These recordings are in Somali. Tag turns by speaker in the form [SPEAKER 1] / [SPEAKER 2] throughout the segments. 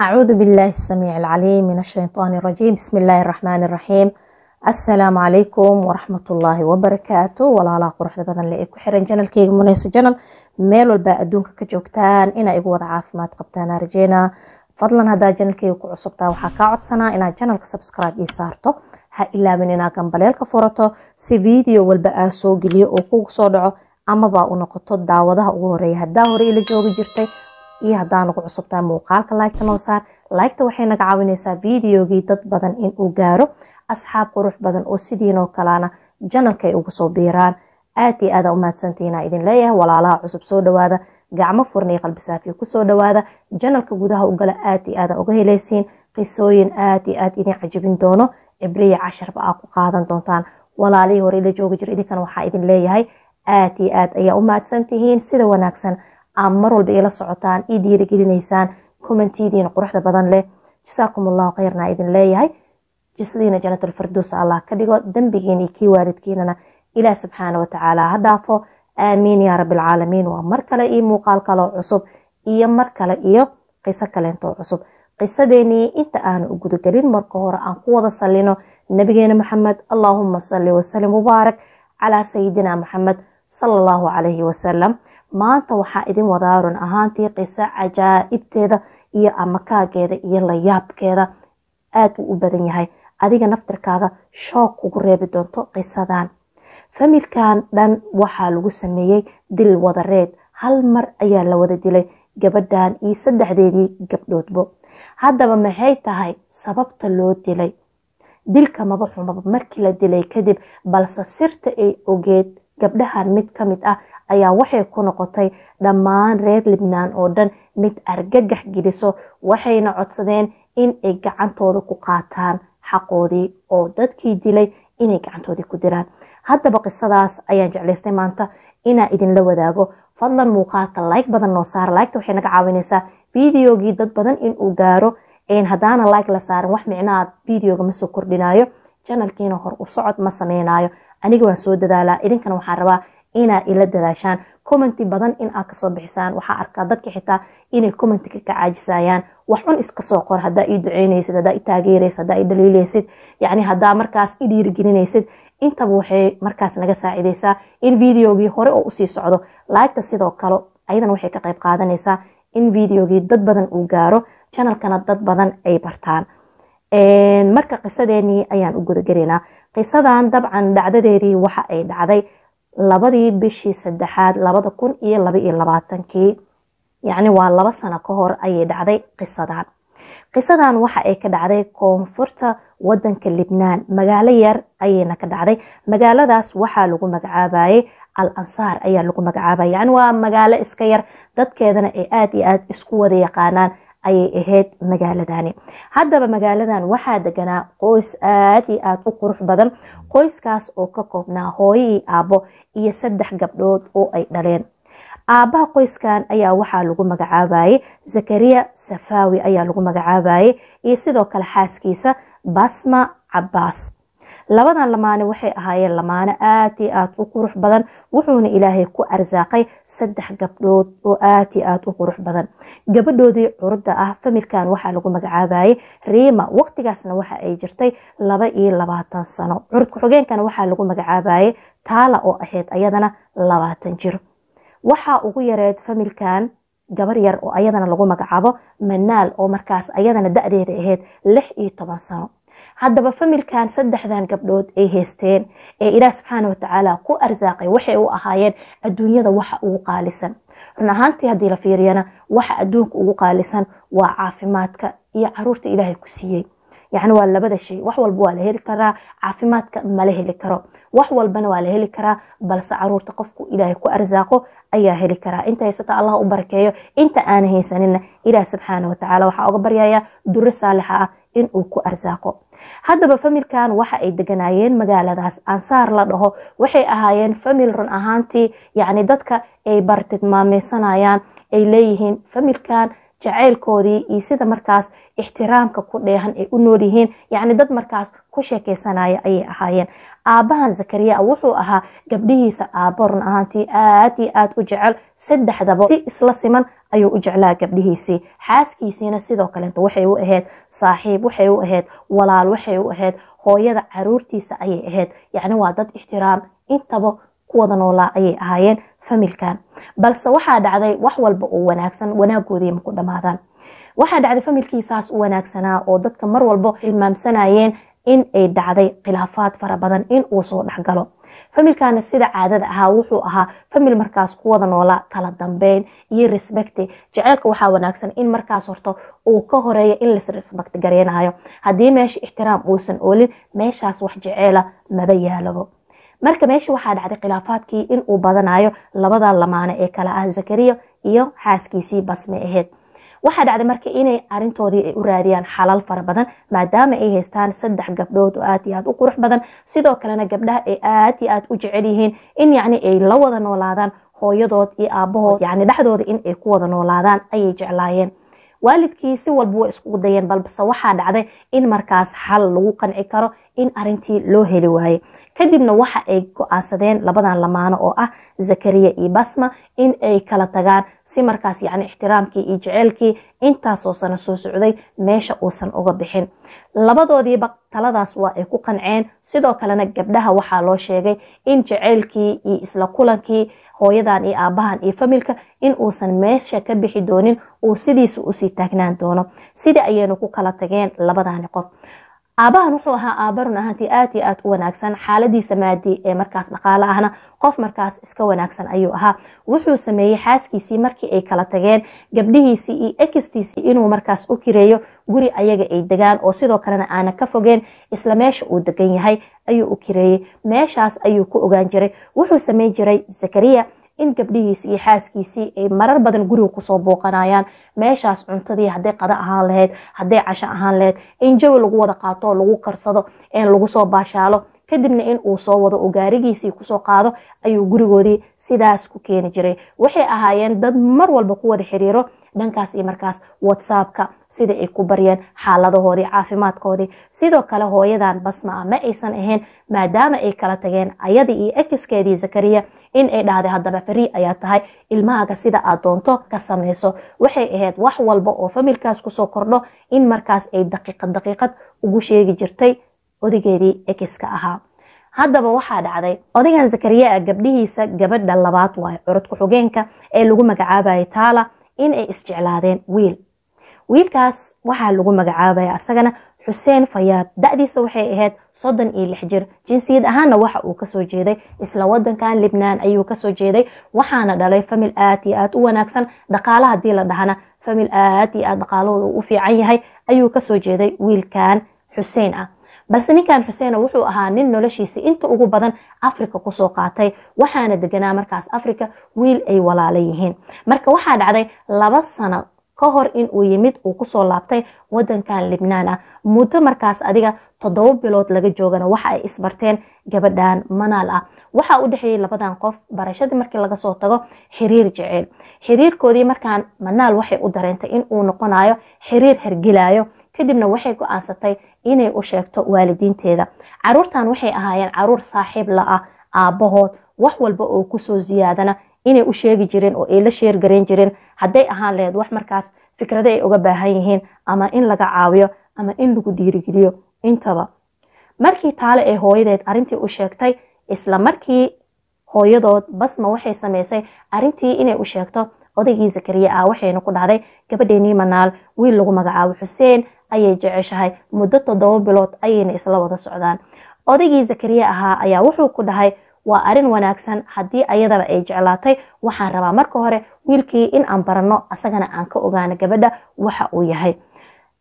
[SPEAKER 1] أعوذ بالله السميع العليم من الشيطان الرجيم بسم الله الرحمن الرحيم السلام عليكم ورحمة الله وبركاته ولا quruxda badan le ee ku xiran janalkeyga muneysa janal meel walba adduunka ka joogtaan inaa igu wada caafimaad qabtaan rajeena fadlan hadaa janalkeyga ku cusubtaa waxaa kaa codsanaa inaad janalka subscribe ii saarto ha ilaabin inaad gambaleelka furato si video walba aa soo geliyo oo kugu soo dhaco amaba u noqoto daawadaha ugu horeeya hadaa hore ila joogi jirtay iyo hadaa nagu cusubtaa muuqaalka laygta noo saar laygta waxay naga caawineysaa videogii dad badan inuu gaaro asxaab qurux badan oo sidiinoo kalena janalka ay ugu soo biiraan. Aad iyo aada umahadsantihiina idin leeyahay walaalaha cusub soo dhawaada gacmo furan iyo qalbisaafiyo ku soo dhawaada janalka gudaha ugala aad iyo aada uga heleysiin qisooyin aad iyo aad idin cajibin doono cibriya casharba aa ku qaadan doontaan. Walaalihii hore ila joogi jir idinkana waxaa idin leeyahay aad iyo aad ayaa u mahadsantihiin sida wanaagsan aa mar walba ila socotaan ii dhiirigelinaysaan commentidiina quruxda badan leh. Jasaakum allahu khayrna idin leeyahay. Jisadiina janatulfarduus allah ka dhigo dembigiina iyo kii waalidkiinana. Ilaah subxaana watacaala ha dhaafo. Aamiin yaa rabbilcaalamiin waa mar kale iyo muuqaal kaloo cusub iyo mar kale iyo qiso kaleentoo cusub. Qisadeenii inta aanu u gudagelin marka hore aan ku wada salino nabigeena maxamed allaahuma salli wasalim mubaarak calaa sayidina maxamed sala allahu calayhi wasalam maanta waxaa idin wadaa run ahaantii qiso cajaa'ibteeda iyo amakaageeda iyo layaabkeeda aada uu u badan yahay. Adiga naftirkaaga shoog ugu reebi doonto qisadan. Familkan dhan waxaa lagu sameeyey dil wadareed. Hal mar ayaa la wada dilay gabadhan iyo saddexdeedii gabdhoodbo haddaba maxay tahay sababta loo dilay? Dilka maba xumaba. Markii la dilay kadib balse sirta ay ogeed gabdhahan mid ka mid ah ayaa waxay ku noqotay dhammaan reer libnaan oo dhan mid argagax geliso waxayna codsadeen in ay gacantooda ku qaataan xaqoodii oo dadkii dilay inay gacantoodii ku diraan. Haddaba qisadaas ayaan jeclaystay maanta inaa idinla wadaago. Fadlan muuqaalka like badan noo saara liketa waxay naga caawineysaa videogii dad badan inuu gaaro. Haddaana like la saarin wax micnaha videoga ma soo kordhinayo janalkiina hor u socod ma sameynayo aniga waan soo dadaalaa. Idinkana waxaan rabaa inaa ila dadaashaan. Commenti badan in aad ka soo bixisaan. Waxaa arkaa dadka xitaa inay commentika ka caajisayaan wax cun iska soo qor hadaa ii duceyneysid hadaa i taageereysid hadaa i dhaliileysid yacni hadaa markaas i dhiirigelineysid intaba waxay markaas naga saacideysaa in videogii hore oo u sii socdo. Laagta sidoo kale ayadana waxay ka qayb qaadanaysaa in videogii dad badan uu gaaro. Janalkana dad badan ay bartaan. Marka qisadeenii ayaan u gudagelaynaa qisadan dabcan dhacdadeedii waxa ay dhacday labadii bishii saddexaad labada kun iyo laba iyo labaatankii yacni waa laba sano ka hor ayay dhacday qisadan. Qisadan waxa ay ka dhacday koonfurta wadanka libnaan. Magaalo yar ayayna ka dhacday. Magaaladaas waxaa lagu magacaabayay al ansaar ayaa lagu magacaabaya yacni waa magaalo iska yar. Dadkeedana ay aada iyo aada isku wada yaqaanaan ayay ahayd magaaladani. Haddaba magaaladan waxaa deganaa qoys aada iyo aada u qurux badan qoyskaas oo ka koobnaa hooyo iyo aabbo iyo saddex gabdhood oo ay dhaleen. Aabbaha qoyskan ayaa waxaa lagu magacaabayay zakariya safaawi ayaa lagu magacaabayay iyo sidoo kale xaaskiisa basma cabaas labadan lamaane waxay ahaayeen lamaane aad iyo aada u qurux badan wuxuuna ilaahay ku arsaaqay saddex gabdhood oo aad iyo aada u qurux badan. Gabadhoodii curudda ah familkan waxaa lagu magacaabayay riima waqtigaasna waxa ay jirtay laba iyo labaatan sano. Curud ku-xigeenkana waxaa lagu magacaabayay taala oo ahayd ayadana labaatan jir. Waxaa ugu yareed familkan gabar yar oo ayadana lagu magacaabo manaal oo markaas ayadana da-deeda ahayd lix iyo toban sano haddaba familkan saddexdan gabdhood ay haysteen ee ilaah subxaana watacaala ku arsaaqay waxay u ahaayeen adduunyada waxa ugu qaalisan. Run ahaantii haddii la fiiriyana waxa adduunka ugu qaalisan waa caafimaadka iyo carruurta ilaahay ku siiyey. Yacni waa labada shay wax walba waa la heli karaa caafimaadka mala heli karo. Wax walbana waa la heli karaa balse carruurta qofku ilaahay ku arsaaqo ayaa heli karaa. Inta haysata allah u barakeeyo inta aana haysanina ilaah subxaana watacaala waxaa oga baryaya duro saalixa ah inuu ku arsaaqo haddaba familkan waxa ay deganaayeen magaaladaas. Ansaar la dhaho. Waxay ahaayeen famil run ahaantii yacni dadka ay bartilmaameysanayaan ay leeyihiin familkan jaceylkoodii iyo sida markaas ixtiraamka ku dheehan ay u nool yihiin. Yacni dad markaas ku sheekeysanaya ayay ahaayeen. Aabahan zakariya wuxuu ahaa gabdhihiisa aabo run ahaantii aad iyo aad u jecel saddexdaba si isla siman ayuu u jeclaa gabdhihiisii. Xaaskiisiina sidoo kaleeto waxay u ahayd saaxiib waxay u ahayd walaal waxay u ahayd hooyada caruurtiisa ayay ahayd yacni waa dad ixtiraam intaba kuwada noolaa ayay ahaayeen familkan. Balse waxaa dhacday wax walba oo wanaagsan wanaagoodii maku dhammaadaan waxaa dhacday familkiisaas u wanaagsanaa oo dadka mar walba hilmaamsanayeen in ay dhacday khilaafaad fara badan in uu soo dhexgalo familkana sida caadada ahaa wuxuu ahaa famil markaas kuwada noolaa kala dambeyn iyo respecti jeceylka waxaa wanaagsan in markaas horto uu ka horreeya in lasrespect gareynayo haddii meesha ixtiraam uusan oolin meeshaas wax jeceela maba yaalabo marka meesha waxaa dhacday khilaafaadkii in uu badanayo labada lamaane ee kale ah zakariya iyo xaaskiisii basme aheyd waxaa dhacday marka inay arintoodii ay u raadiyaan xalal fara badan maadaama ay haystaan saddex gabdhood oo aad iyo aad u qurux badan. Sidoo kalena gabdhaha ay aad iyo aad u jecel yihiin in yacni ay la wada noolaadaan hooyadood iyo aabahood yacni dhexdooda in ay ku wada noolaadaan ayay jeclaayeen. Waalidkii si walba way iskugu dayeen balbase waxaa dhacday in markaas xal lagu qanci karo in arintii loo heli waaye kadibna waxa ay go'aansadeen labadan lamaano oo ah zakariya iyo basma in ay kala tagaan si markaas yacni ixtiraamkii iyo jeceylkii intaasoo sano soo socday meesha uusan uga bixin. Labadoodiiba taladaas waa ay ku qanceen. Sidoo kalena gabdhaha waxaa loo sheegay in jeceylkii iyo isla kulankii hooyadan iyo aabahan iyo familka in uusan meesha ka bixi doonin uu sidiisa u sii taagnaan doono. Sidii ayaynu ku kala tageen labadani qof aabahan wuxuu ahaa aaba run ahaantii aad iyo aad u wanaagsan. Xaaladiisa maadi ee markaas dhaqaale ahna qof markaas iska wanaagsan ayuu ahaa. Wuxuu sameeyey xaaskiisii markii ay kala tageen gabdhihiisii iyo ekistiisii inuu markaas u kireeyo. Guri ayaga ay degaan oo sidoo kalena aana ka fogeen isla meesha uu degan yahay ayuu u kireeyey. Meeshaas ayuu ku ogaan jiray. Wuxuu sameyn jiray zakariya in gabdhihiisi iyo xaaskiisii ay marar badan guriga ku soo booqanayaan. Meeshaas cuntadii hadday qada ahaan lahayd hadday casho ahaan lahayd in jawi lagu wada qaato lagu karsado in lagu soo baashaalo kadibna in uu soo wado oo gaarigiisii ku soo qaado ayuu gurigoodii sidaas ku keeni jiray. Waxay ahaayeen dad mar walba ku wada xiriiro dhankaas iyo markaas whatsappka sida ay ku baryeen xaaladahoodii caafimaadkoodii. Sidoo kale hooyadan basma ah ma aysan ahayn maadaama ay kala tageen ayadii iyo ekiskeedii zakariya in ay dhahday haddaba fari ayaa tahay ilmahaaga sida aad doonto ka samayso. Waxay ahayd wax walba oo familkaas ku soo kordho in markaas ay daqiiqad daqiiqad ugu sheegi jirtay odageedii ekiska ahaa. Haddaba waxaa dhacday odagan zakariya ah gabdhihiisa gabadha labaad waayo curudka xugeenka ee lagu magacaabayay taala in ay isjeclaadeen wiil. Wiilkaas waxaa lagu magacaabaya asagana xuseen fayaad da-diisa waxay ahayd soddon iyo lix jir. Jinsiyad ahaanna waxa uu ka soo jeeday isla wadankan libnaan ayuu ka soo jeeday waxaana dhalay famil aad iyo aad u wanaagsan. Dhaqaala haddii la dhahana famil aad iyo aad dhaqaalahooda u fiican yahay ayuu ka soo jeeday wiilkan xuseen ah. Balse ninkan xuseen wuxuu ahaa nin noloshiisa inta ugu badan africa ku soo qaatay waxaana deganaa markaas africa wiil ay walaala yihiin. Marka waxaa dhacday laba sano ka hor in uu yimid uu ku soo laabtay wadankan libnaan ah. Muddo markaas adiga toddoba bilood laga joogana waxa ay isbarteen gabadhan manaal ah. Waxaa u dhexeeyey labadan qof barashadii markii laga soo tago xiriir jeceyl xiriirkoodii markaan manaal waxay u dareentay in uu noqonayo xiriir hergilayo kadibna waxay go'aansatay inay u sheegto waalidiinteeda. Caruurtan waxay ahaayeen carruur saaxiib la ah aabahood wax walba oo ku soo ziyaadana inay u sheegi jireen oo ay la sheergareyn jireen hadday ahaan laheyd wax markaas fikrado ay uga baahan yihiin ama in laga caawiyo ama in lagu dhiirigeliyo intaba. Markii taale ee hooyadeed arintii u sheegtay isla markii hooyadood basma waxay sameysay arintii inay u sheegto odaygii zakariya ah waxayna ku dhahday gabadheenii manaal wiil lagu magacaabo xuseen ayay jeceshahay muddo toddoba bilood ayayna isla wada socdaan. Odaygii zakariya ahaa ayaa wuxuu ku dhahay waa arrin wanaagsan. Haddii ayadaba ay jeclaatay waxaan rabaa marka hore wiilkii in aan baranno asagana aan ka ogaano gabadha waxa uu yahay.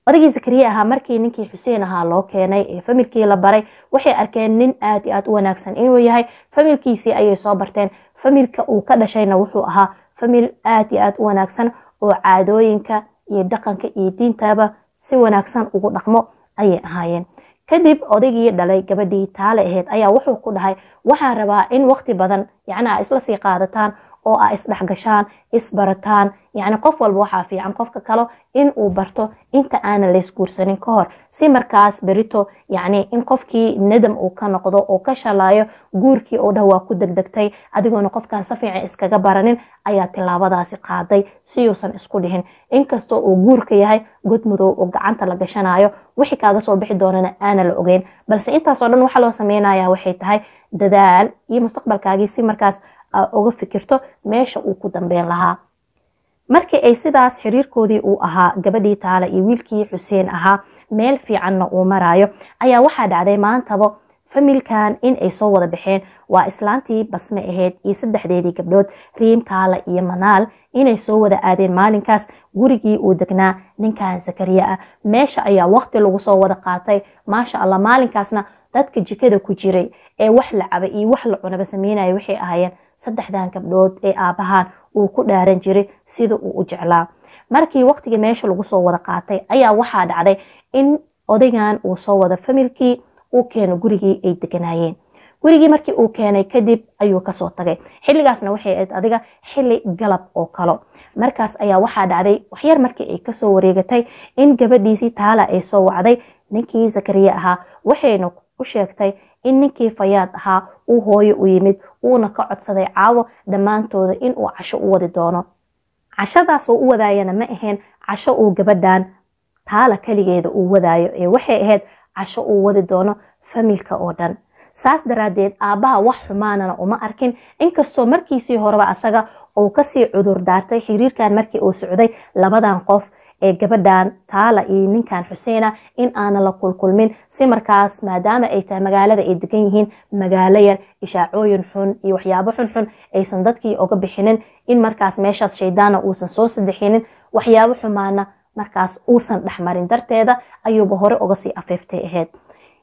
[SPEAKER 1] Odaygii zakariya ahaa markii ninkii xuseen ahaa loo keenay ee familkii la baray. Waxay arkeen nin aad iyo aad u wanaagsan inuu yahay. Familkiisii ayay soo barteen. Familka uu ka dhashayna wuxuu ahaa famil aad iyo aad u wanaagsan oo caadooyinka iyo dhaqanka iyo diintaba si wanaagsan ugu dhaqmo ayay ahaayeen kadib odaygii dhalay gabadhii taale aheyd ayaa wuxuu ku dhahay waxaan rabaa in waqti badan yacni a isla sii qaadataan oo a isdhexgashaan isbarataan yacni qof walba waxaa fiican qofka kale in uu barto inta aanan laysguursanin ka hor. Si markaas berito yacni in qofkii nadam uu ka noqdo oo ka shalaayo guurkii oo dhah waa ku degdegtay adigoona qofkan si fiican iskaga baranin ayaa tilaabadaasi qaaday si uusan isku dhihin. Inkastoo uu guurka yahay godmudow oo gacanta la gashanayo wixii kaaga soo bixi doonana aana la ogeyn. Balse intaasoo dhan waxaa loo sameynaya waxay tahay dadaal iyo mustaqbalkaagii si markaas uga fikirto meesha uu ku dambeyn lahaa markii ay sidaas xiriirkoodii uu ahaa gabadhii taale iyo wiilkii xuseen ahaa meel fiicanna uu maraayo. Ayaa waxaa dhacday maantaba familkan in ay soo wada baxeen. Waa islaantii basme ahayd iyo saddexdeedii gabdhood riim taale iyo manaal inay soo wada aadeen maalinkaas. Gurigii uu degnaa ninkan zakariya ah. Meesha ayaa waqti lagu soo wada qaatay. Maasha allah maalinkaasna dadka jikada ku jiray ee wax la caba iyo wax la cunaba sameynaya waxay ahaayeen saddexdan gabdhood ee aabahaan uu ku dhaaran jiray sida uu u jeclaa. Markii waqtigii meesha lagu soo wada qaatay ayaa waxaa dhacday in odaygan uu soo wada familkii uu keeno gurigii ay deganaayeen. Gurigii markii uu keenay kadib ayuu ka soo tagay. Xilligaasna waxay ahayd adiga xilli galab oo kalo. Markaas ayaa waxaa dhacday waxyar markii ay ka soo wareegatay in gabadhiisii taala ay soo wacday. Ninkii zakariya ahaa waxayna u sheegtay in ninkii fayaad ahaa uu hooyo u yimid uuna ka codsaday caawo dhammaantooda inuu casho u wadi doono. Cashadaasoo u wadaayana ma ahayn casho uu gabadhan taala keligeeda uu wadaayo ee waxay ahayd casho uu wadi doono familka oo dhan. Saas daraadeed aabbaha wax xumaanana uma arkin. Inkastoo markiisii horeba asaga uu ka sii cudur daartay xiriirkan markii uu socday labadan qof ee gabadhan taala iyo ninkan xuseena in aana la kulkulmin si markaas maadaama ay tahay magaalada ay degan yihiin magaalo yar ishaacooyin xun iyo waxyaabo xunxun aysan dadkii oga bixinin in markaas meeshaas shaydaana uusan soo sadexinin waxyaabo xumaana markaas uusan dhexmarin darteeda ayuuba hore uga sii afeeftay ahayd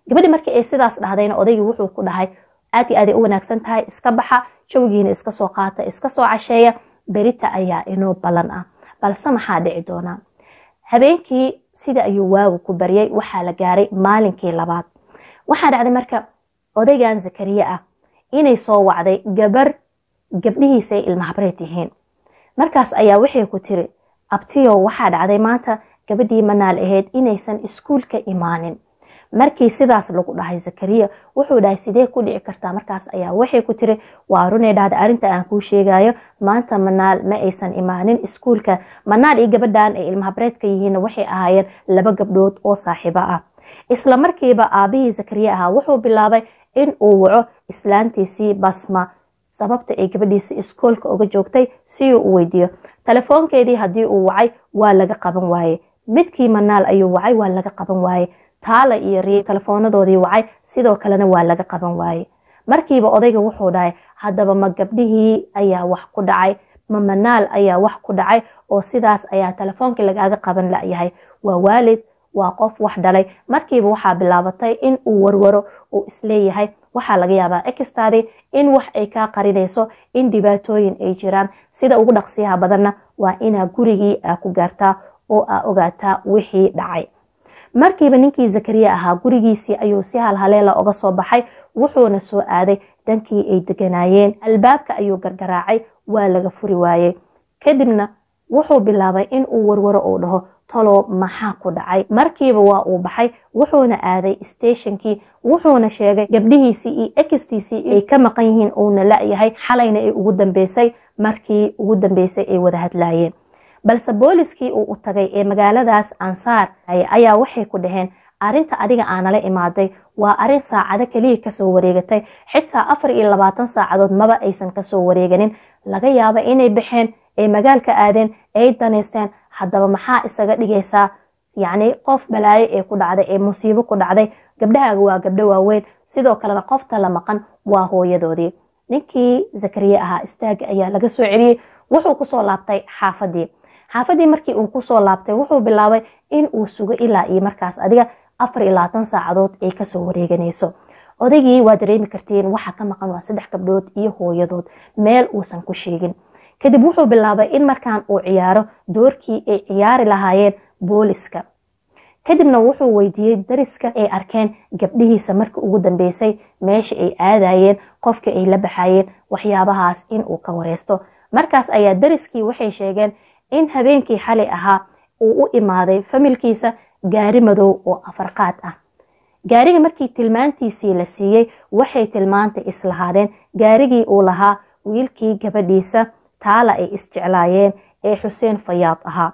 [SPEAKER 1] gabadhi markii ay sidaas dhahdayna odaygii wuxuu ku dhahay aad iyo aaday u wanaagsan tahay iska baxa jawigiina iska soo qaata iska soo casheeya berita ayaa inoo ballan ah. Balse maxaa dhici doonaa habeenkii sida ayuu waagu ku baryay waxaa la gaaray maalinkii labaad. Waxaa dhacday marka odaygan zakariye ah inay soo wacday gabar gabdhihiisay ilmahabreed yihiin. Markaas ayaa waxay ku tiri abtiyo waxaa dhacday maanta gabadhii manaal ahayd inaysan iskuulka imaanin markii sidaas lagu dhahay zakariya wuxuu dhahay sidee ku dhici kartaa? Markaas ayaa waxay ku tiri waa runay dhahda arrinta aan kuu sheegayo maanta manaal ma aysan imaanin iskuulka. Manaal iyo gabadhan ay ilmahabreedka yihiinna waxay ahaayeen laba gabdhood oo saaxiibo ah. Isla markiiba aabihii zakariya ahaa wuxuu bilaabay in uu waco islaantiisii basma sababta ay gabadhiisi iskoolka uga joogtay si uu u weydiiyo. Telefoonkeedii haddii uu wacay waa laga qaban waaye. Midkii manaal ayuu wacay waa laga qaban waaye taala iyo rii telefoonadoodii wacay sidoo kalena waa laga qaban waaye markiiba odayga wuxuu dhahay haddaba ma gabdhihii ayaa wax ku dhacay ma manaal ayaa wax ku dhacay oo sidaas ayaa telefoonkii lagaaga qaban layahay waa waalid waa qof wax dhalay. Markiiba waxaa bilaabatay in uu warwaro uu is leeyahay waxaa laga yaabaa extadi in wax ay kaa qarinayso in dhibaatooyin ay jiraan. Sida ugu dhaqsiyaha badanna waa inaa gurigii aa ku gaartaa oo aa ogaataa wixii dhacay markiiba ninkii zakariya ahaa gurigiisii ayuu si halhaleela oga soo baxay wuxuuna soo aaday dhankii ay deganaayeen. Albaabka ayuu gargaraacay waa laga furi waayey. Kadibna wuxuu bilaabay in uu warwaro uu dhaho talo maxaa ku dhacay? Markiiba waa uu baxay wuxuuna aaday stationkii wuxuuna sheegay gabdhihiisii iyo extiisii ay ka maqan yihiin uuna la-yahay xalayna ay ugu dambeysay. Markii ugu dambeysay ay wada hadlaayeen balse booliskii uu u tagay ee magaaladaas ansaar ayaa waxay ku dhaheen arinta adiga aanala imaaday waa arrin saacado keliya ka soo wareegatay. Xitaa afar iyo labaatan saacadood maba aysan ka soo wareeganin. Laga yaaba inay baxeen ay magaalka aadeen ay daneysteen haddaba maxaa isaga dhigaysaa? Yacni qof balaayo ee ku dhacday ee musiibo ku dhacday. Gabdhahaaga waa gabdho waaweyn. Sidoo kalena qofta la maqan waa hooyadoodii. Ninkii zakariye ahaa istaaga ayaa laga soo celiyey. Wuxuu ku soo laabtay xaafadii xaafadii markii uu ku soo laabtay wuxuu bilaabay in uu sugo ilaa iyo markaas adiga afar iyo saacadood ay ka soo wareeganayso. Odaygii waa dareemi kartiin waxa ka maqan waa saddex gabdhood iyo hooyadood meel uusan ku sheegin. Kadib wuxuu bilaabay in markaan uu ciyaaro doorkii ay ciyaari lahaayeen booliska. Kadibna wuxuu weydiiyey dariska ay arkeen gabdhihiisa markii ugu dambeysay meesha ay aadayeen qofka ay la baxayeen waxyaabahaas in uu ka wareysto markaas ayaa dariskii waxay sheegeen in habeenkii xalay ahaa uu u imaaday familkiisa gaari madow oo afarqaad ah. Gaariga markii tilmaantiisii la siiyey waxay tilmaanta islahaadeen gaarigii uu lahaa wiilkii gabadhiisa taala ay isjeclaayeen ee xuseen fayaad ahaa.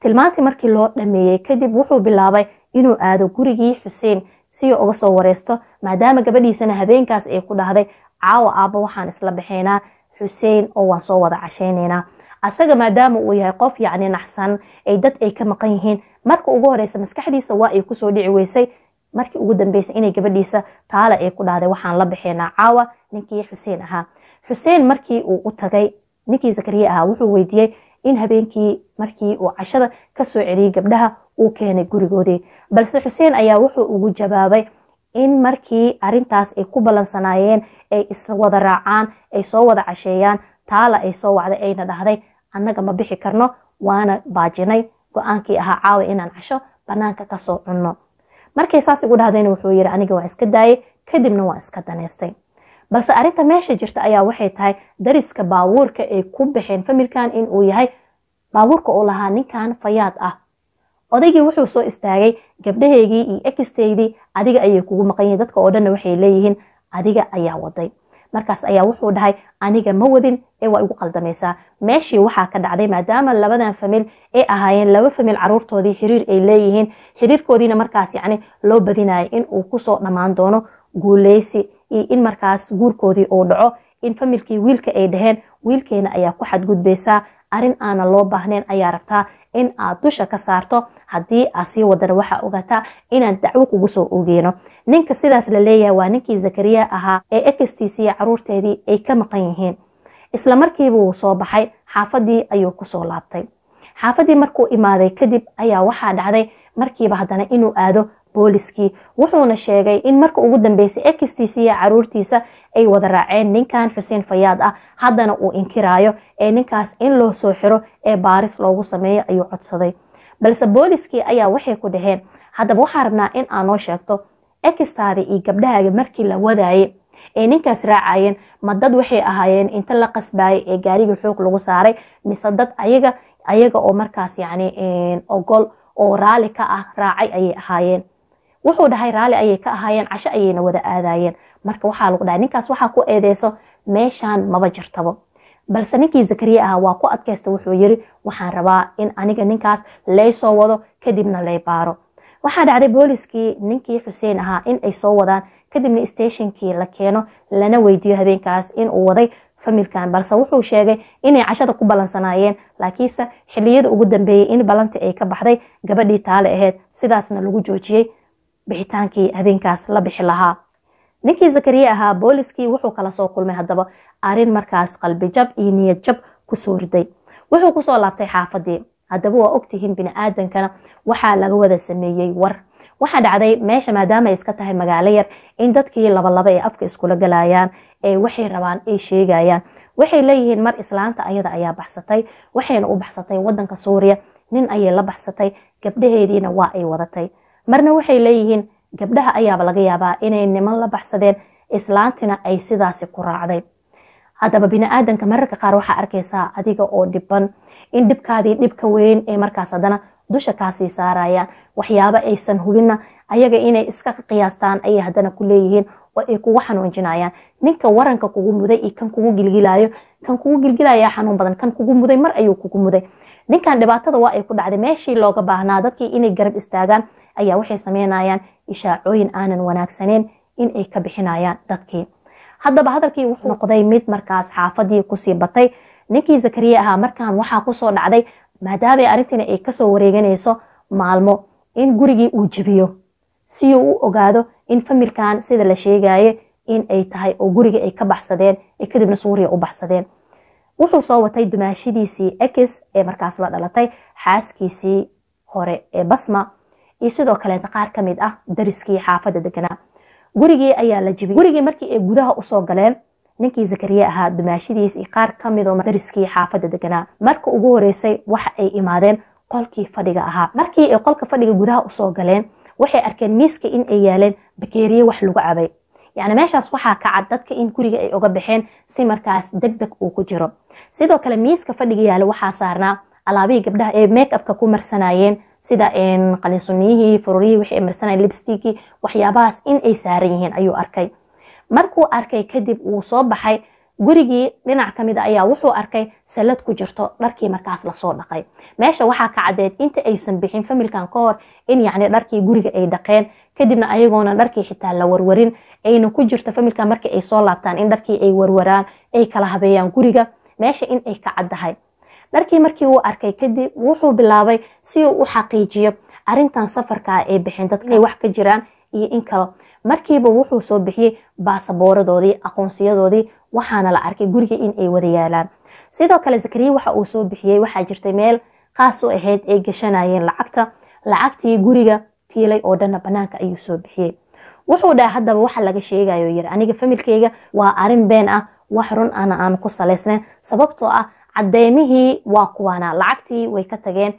[SPEAKER 1] Tilmaantii markii loo dhameeyey kadib wuxuu bilaabay inuu aado gurigii xuseen si uga soo wareysto maadaama gabadhiisana habeenkaas ay ku dhahday caawa aabba waxaan isla baxaynaa xuseen oo waan soo wada cashaynaynaa asaga maadaama uu yahay qof yacni naxsan ay dad ay ka maqan yihiin marka ugu horeysa maskaxdiisa waa ay ku soo dhici weysay. Markii ugu dambeysay inay gabadhiisa taale ay ku dhahday waxaan la baxaynaa caawa ninkii xuseen ahaa. Xuseen markii uu u tagay ninkii zakariya ahaa wuxuu weydiiyey in habeenkii markii uu cashada ka soo celiyey gabdhaha uu keenay gurigoodii. Balse xuseen ayaa wuxuu ugu jawaabay in markii arintaas ay ku ballansanaayeen ay iswada raacaan ay soo wada casheeyaan taala ay soo wacday ayna dhahday annaga ma bixi karno waana baajinay. Go'aankii ahaa caawa inaan casho banaanka ka soo cunno. Markay saas igu dhahdeen wuxuu yiri aniga waan iska daayay kadibna waan iska daneystay. Balse arinta meesha jirta ayaa waxay tahay dariska baabuurka ay ku baxeen familkan inuu yahay baabuurka uu lahaa ninkan fayaad ah. Odaygii wuxuu soo istaagay gabdhahaygii iyo ekisteydii adiga ayay kugu maqan yihiin dadka oo dhanna waxay leeyihiin adiga ayaa waday markaas ayaa wuxuu dhahay aniga ma wadin ee waa igu qaldamaysaa meeshii waxaa ka dhacday maadaama labadan famil ay ahaayeen laba famil caruurtoodii xiriir ay leeyihiin. Xiriirkoodiina markaas yacni loo badinayo in uu ku soo dhammaan doono guuleysi iyo in markaas guurkoodii uu dhaco in familkii wiilka ay dhaheen wiilkeena ayaa ku xadgudbaysaa arrin aanan loo baahnayn ayaa rabtaa in aad dusha ka saarto haddii aad sii wadana waxaa ogaataa inaan dacwo kugu soo ogeeno. Ninka sidaas la leeyahay waa ninkii zakariya ahaa ee ekistiisiiyo caruurteedii ay ka maqan yihiin. Isla markiiba wuu soo baxay xaafadii ayuu ku soo laabtay. Xaafadii markuu imaaday kadib ayaa waxaa dhacday markiiba haddana inuu aado booliskii wuxuuna sheegay in marka ugu dambeysay ekistiisiiyo caruurtiisa ay wada raaceen ninkan xuseen fayaad ah. Haddana uu inkiraayo ee ninkaas in loo soo xiro ee baaris loogu sameeyo ayuu codsaday balse booliskii ayaa waxay ku dhaheen haddaba waxaa rabnaa in aa noo sheegto ekistaada iyo gabdhahaaga markii la wadaaye ee ninkaas raacayeen. Ma dad waxay ahaayeen inta la qasbaayay ee gaarigii xoog lagu saaray mise dad ayaga ayaga oo markaas yacni ogol oo raali ka ah raacay ayay ahaayeen. Wuxuu dhahay raali ayay ka ahaayeen casho ayayna wada aadayeen marka waxaa lagu dhahay ninkaas waxaa ku eedeyso meeshaan maba jirtabo balse ninkii zakariya ahaa waa ku adkaysta wuxuu yiri waxaan rabaa in aniga ninkaas lay soo wado kadibna lay baaro. Waxaa dhacday booliskii ninkii xuseen ahaa in ay soo wadaan kadibna stationkii la keeno lana weydiiyo habeenkaas inuu waday familkan balse wuxuu sheegay inay cashada ku ballansanaayeen laakiinse xiliyada ugu dambeeyey in ballantii ay ka baxday gabadhii taale aheyd sidaasna lagu joojiyey bixitaankii habeenkaas la bixi lahaa ninkii zakariya ahaa booliskii wuxuu kala soo kulmay haddaba arrin markaas qalbijab iyo niyad jab ku soo riday. Wuxuu ku soo laabtay xaafadii. Haddaba waa ogtihiin bini-aadankana waxaa laga wada sameeyey war. Waxaa dhacday meesha maadaama ay iska tahay magaalo yar in dadkii labalaba ee afka iskula galayaan ee waxay rabaan ay sheegayaan. Waxay leeyihiin mar islaanta ayada ayaa baxsatay waxayna u baxsatay wadanka suuriya. Nin ayay la baxsatay gabdhaheediina waa ay wadatay. Marna waxay leeyihiin gabdhaha ayaaba laga yaabaa inay niman la baxsadeen islaantina ay sidaasi ku raacday. Haddaba bini-aadanka mararka qaar waxaa arkaysaa adiga oo dhiban in dhibkaadii dhibka weyn ee markaas haddana dusha kaasii saarayaan waxyaabo aysan hubinna ayaga inay iska qiyaastaan ayay haddana ku leeyihiin oo ay kugu xanuunjinayaan. Ninka waranka kugu muday iyo kan kugu gilgilayo kan kugu gilgilaya xanuun badan kan kugu muday mar ayuu kugu muday. Ninkan dhibaatada waa ay ku dhacday meeshii looga baahnaa dadkii inay garab istaagaan ayaa waxay sameynayaan ishaacooyin aanan wanaagsaneyn in ay ka bixinayaan dadkii. Haddaba hadalkii wuxuu noqday mid markaas xaafadii ku sii batay. Ninkii zakariya ahaa markaan waxaa ku soo dhacday maadaama arrintiina ay ka soo wareeganayso maalmo in gurigii uu jibiyo si uu u ogaado in familkan sida la sheegaye in ay tahay oo guriga ay ka baxsadeen ee kadibna suuriya u baxsadeen. Wuxuu soo watay dumaashidiisii ex ee markaas la dhalatay xaaskiisii hore ee basma iyo sidoo kaleeta qaar ka mid ah dariskii xaafadda deganaa gurigii ayaa la jibiyey. Gurigii markii ay gudaha u soo galeen ninkii zakariya ahaa dumaashidiis iyo qaar ka midoo dariskii xaafadda deganaa marka ugu horeysay waxa ay imaadeen qolkii fadhiga ahaa. Markii ay qolka fadhiga gudaha u soo galeen waxay arkeen miiska in ay yaaleen bakeeriye wax lagu cabay. Yacni meeshaas waxaa ka cad dadka in guriga ay uga baxeen si markaas deg deg uu ku jiro. Sidoo kale miiska fadhiga yaalla waxaa saarnaa alaabihii gabdhaha ee make ku marsanayeen sida qalinsuniyihii fururihii wixii ay marsanayeen lipstikii waxyaabahaas in ay saaran yihiin ayuu arkay. Markuu arkay kadib wuu soo baxay. Gurigii dhinac ka mid a ayaa wuxuu arkay salad ku jirto dharkii markaas la soo dhaqay. Meesha waxaa ka caddeed inta aysan bixin familkan ka hor in yacni dharkii guriga ay dhaqeen kadibna ayagoona dharkii xitaa la warwarin. Ayna ku jirto familkan markii ay soo laabtaan in dharkii ay warwaraan ay kala habeeyaan guriga. Meesha in ay ka caddahay dharkii markii uu arkay kadib wuxuu bilaabay si uu u xaqiijiyo arintan safarka ay bixin dadka inay wax ka jiraan iyo in kale. Markiiba wuxuu soo bixiyey baasabooradoodii aqoonsiyadoodii waxaana la arkay guriga in ay wada yaalaan. Sidoo kale zakariya waxa uu soo bixiyey waxaa jirtay meel qaas u ahayd ay gashanayeen lacagta. Lacagtii guriga tiilay oo dhanna banaanka ayuu soo bixiyey wuxuu dhaha haddaba waxa laga sheegayo yiri aniga familkeyga waa arrin been ah wax run ana aan ku salaysnayn sababtoo ah cadeymihii waa kuwaana. Lacagtii way ka tageen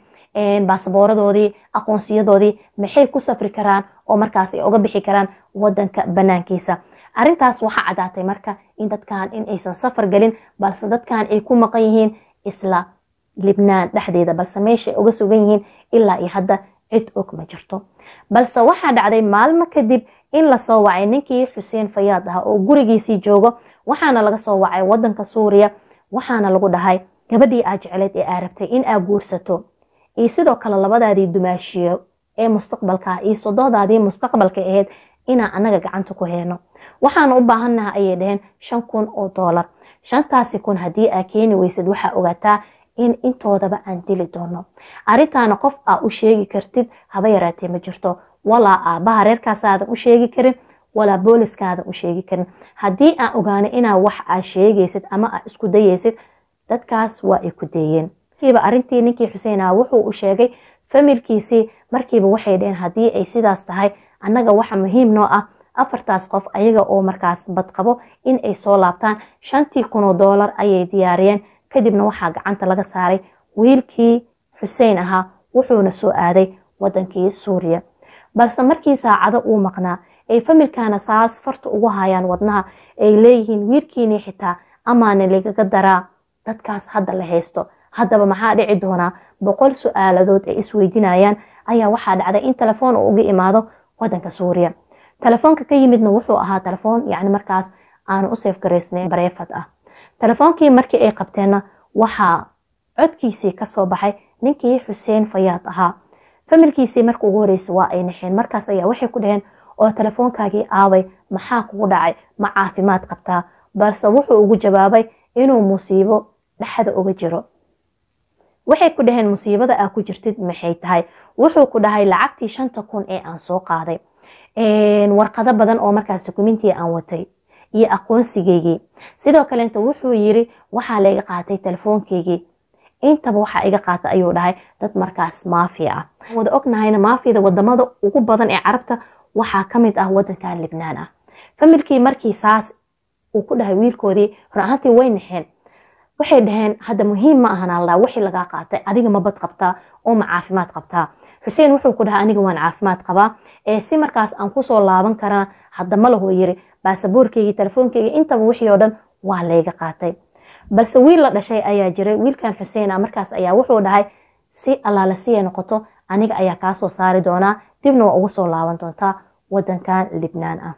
[SPEAKER 1] baasabooradoodii aqoonsiyadoodii maxay ku safri karaan oo markaas ay uga bixi karaan wadanka banaankiisa arintaas waxaa caddaatay marka in dadkan in aysan safar gelin balse dadkan ay ku maqan yihiin isla libnaan dhexdeeda balse meeshaay uga sugan yihiin ilaa iyo hadda cid og ma jirto. Balse waxaa dhacday maalmo kadib in la soo wacay ninkii xuseen fayaad ah oo gurigiisii joogo waxaana laga soo wacay wadanka suuriya waxaana lagu dhahay gabadhii aa jecleed ee aa rabtay in aa guursato. Iyo sidoo kale labadaadii dumaashiyo ee mustaqbalka iyo sodohdaadii mustaqbalka ahayd inaan anaga gacanta ku heyno waxaana u baahannaha ayay dhaheen shan kun oo doolar shantaasi kun haddii aa keeni weysid waxaa ogaataa in intoodaba aan dili doono. Arintaana qof aa u sheegi kartid haba yaraatee ma jirto. Walaa aabaha reerkaasaadan u sheegi karin walaa booliskaadan u sheegi karin haddii aan ogaano inaa wax aa sheegaysid ama aa isku dayaysid dadkaas waa ay ku deeyeen. Markiiba arintii ninkii xuseen ah wuxuu u sheegay familkiisii markiiba waxay dheheen haddii ay sidaas tahay annaga waxa muhiim noo ah. Afartaas qof ayaga oo markaas badqabo in ay soo laabtaan shantii kunoo doolar ayay diyaariyeen. Kadibna waxaa gacanta laga saaray wiilkii xuseen ahaa wuxuuna soo aaday wadankii suuriya. Balse markii saacado uu maqnaa ay familkana saas farta ugu hayaan wadnaha ay leeyihiin wiilkiinii xitaa amaana lagaga daraa dadkaas hadda la haysto. Haddaba maxaa dhici doonaa? Boqol su'aaladood ay isweydiinayaan ayaa waxaa dhacday in telefoon uga imaado wadanka suuriya. Telefoonka ka yimidna wuxuu ahaa telefoon yacni markaas aanu u seefgaraysnayn bareefad ah. Telefoonkii markii ay qabteenna waxaa codkiisii ka soo baxay ninkii xuseen fayaad ahaa. Familkiisii marka ugu horreysay waa ay naxeen. Markaas ayaa waxay ku dhaheen oo telefoonkaagii aabay maxaa kugu dhacay? Ma caafimaad qabtaa? Balse wuxuu ugu jawaabay inuu musiibo dhexda uga jiro. Waxay ku dhaheen musiibada aa ku jirtid maxay tahay? Wuxuu ku dhahay lacagtii shanta kun ee aan soo qaaday. Warqado badan oo markaas dukumentii aan watay iyo aqoonsigeygii. Sidoo kaleeta wuxuu yiri waxaa laiga qaatay telefoonkeygii intaba waxaa iga qaata ayuu dhahay dad markaas maafiya ah. Wada ognahayna maafiyada waddamada ugu badan ee carabta waxaa ka mid ah wadankan libnaan ah. Familkii markii saas uu ku dhahay wiilkoodii run ahaantii way naxeen. Waxay dhaheen hadda muhiim ma ahan alla wixii lagaa qaatay adiga ma qabtaa oo ma caafimaad qabtaa. Xuseen wuxuu ku dhahay aniga waan caafimaad qabaa. Ee si markaas aan ku soo laaban karaa hadda ma lahu yiri baasaboorkeygii telefoonkeygii intaba wixii oo dhan waa layga qaatay. Balse wiil la dhashay ayaa jiray wiilkan xuseen ah markaas ayaa wuxuu dhahay si ay noqoto aniga ayaa kaasoo saari doonaa dibna waa ugu soo laaban doontaa wadankan libnaan ah.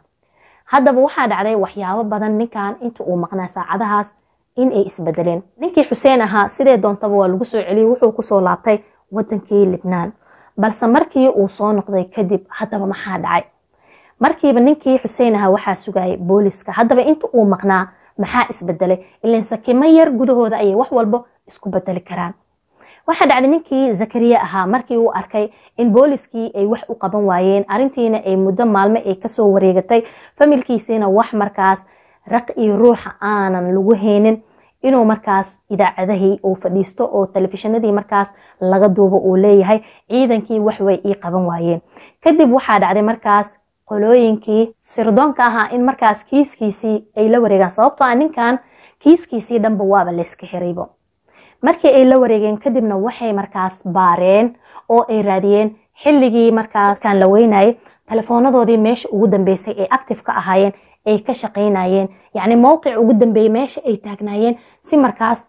[SPEAKER 1] Haddaba waxaa dhacday waxyaabo badan ninkan inta uu maqnaa saacadahaas in ay isbedeleen. Ninkii xuseen ahaa sidee doontaba waa lagu soo celiyey wuxuu ku soo laabtay wadankii libnaan. Balse markii uu soo noqday kadib haddaba maxaa dhacay? Markiiba ninkii xuseen ahaa waxaa sugayay booliska haddaba inta uu maqnaa maxaa isbedelay? Ilan sakimo yar gudahooda ayay wax walbo isku bedeli karaan waxaa dhacday ninkii zakariya ahaa markii uu arkay in booliskii ay wax u qaban waayeen arintiina ay muddo maalmo ay ka soo wareegatay. Familkiisiina wax markaas raq iyo ruuxa aanan lagu heynin inuu markaas idaacadahii uu fadhiisto oo telefishinadii markaas laga duubo uu leeyahay ciidankii waxway ii qaban waayeen. Kadib waxaa dhacday markaas qolooyinkii sirdoonka ahaa in markaas kiiskiisii ay la wareegaan. Sababtoo ah ninkan kiiskiisii dhanba waaba layska xiraybo markii ay la wareegeen kadibna waxay markaas baareen oo ay raadiyeen. Xilligii markaaskan la weynayay telefoonadoodii meesha ugu dambeysay ay active ahaayeen ay ka shaqaynayeen. Yacni mowqic ugu dambeeyey meesha ay taagnaayeen. Si markaas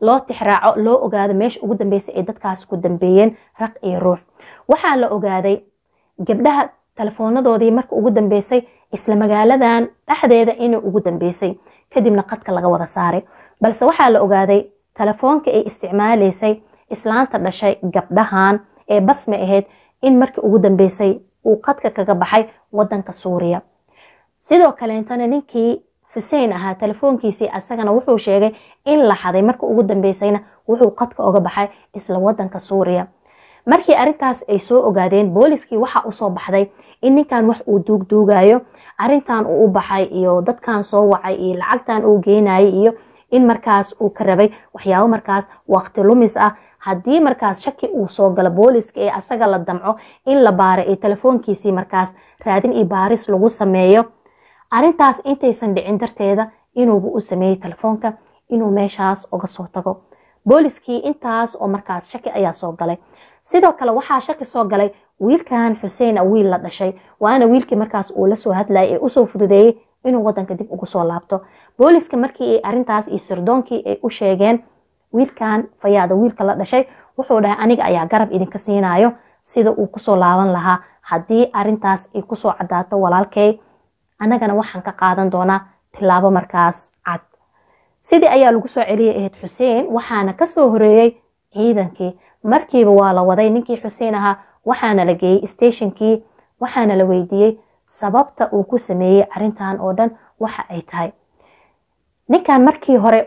[SPEAKER 1] loo tixraaco loo ogaado meesha ugu dambeysay ay dadkaas ku dambeeyeen raq iyo ruux. Waxaa la ogaaday gabdhaha teleefoonadoodii marka ugu dambeysay isla magaaladan dhexdeeda inay ugu dambeysay. Kadibna qadka laga wada saaray. Balse waxaa la ogaaday telefoonka ay isticmaalaysay islaanta dhashay gabdhahan ee basme ahayd in markii ugu dambeysay uu qadka kaga baxay wadanka suuriya. Sidoo kaleetana ninkii xuseen ahaa telefoonkiisii asagana wuxuu sheegay in la xaday marka ugu dambeysayna wuxuu qadka oga baxay isla wadanka suuriya. Markii arintaas ay soo ogaadeen booliskii waxa u soo baxday in ninkan wax uu duugduugayo arintan uu u baxay iyo dadkan soo wacay iyo lacagtan uu geenayay iyo in markaas uu ka rabay. Waxyaabo markaas waqti lumis ah. Haddii markaas shaki uu soo galo booliska ee asaga la damco in la baaro ee telefoonkiisii markaas raadin iyo baaris lagu sameeyo. Arintaas intaysan dhicin darteeda inuuba u sameeyey telefoonka inuu meeshaas uga soo tago. Booliskii intaas oo markaas shaki ayaa soo galay. Sidoo kale waxaa shaki soo galay wiilkan xuseen a wiil la dhashay. Waana wiilkii markaas uu la soo hadlayay ee u soo fududeeyey inuu wadanka dib ugu soo laabto booliska markii arintaas iyo sirdoonkii ay u sheegeen wiilkan fayaada wiilka la dhashay wuxuu dhahay aniga ayaa garab idinka siinayo sida uu ku soo laaban lahaa. Haddii arintaas ay ku soo cadaato walaalkay annagana waxaan ka qaadan doonaa tilaabo markaas cad. Sidii ayaa lagu soo celiyay ahayd xuseen waxaana ka soo horeeyey ciidankii. Markiiba waa la waday ninkii xuseen ahaa waxaana la geeyey stationkii waxaana la weydiiyey sababta uu ku sameeyey arintan oo dhan waxa ay tahay ninkan markii hore